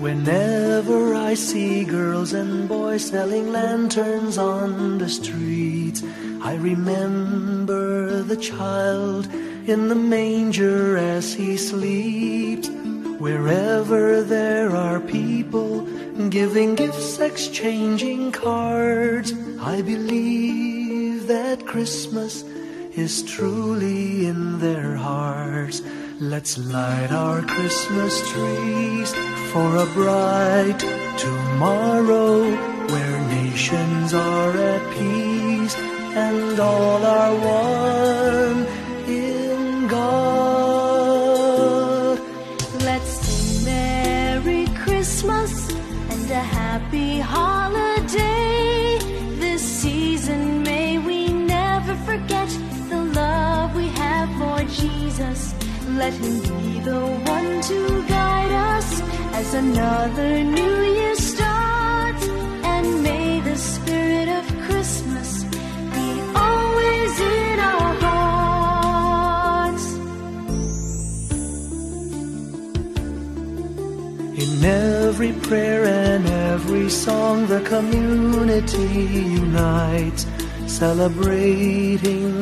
Whenever I see girls and boys selling lanterns on the streets, I remember the child in the manger as he sleeps. Wherever there are people giving gifts, exchanging cards, I believe that Christmas is truly in their hearts. Let's light our Christmas trees for a bright tomorrow where nations are at peace and all are one in God. Let's sing Merry Christmas and a Happy Holiday. Let Him be the one to guide us as another new year starts. And may the spirit of Christmas be always in our hearts. In every prayer and every song, the community unites, celebrating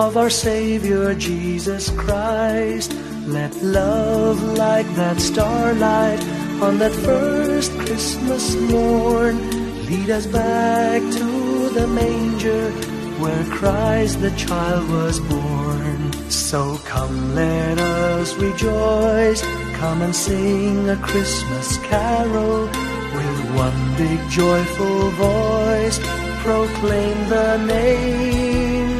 of our Savior Jesus Christ. Let love like that starlight on that first Christmas morn lead us back to the manger where Christ the child was born. So come, let us rejoice. Come and sing a Christmas carol with one big joyful voice. Proclaim the name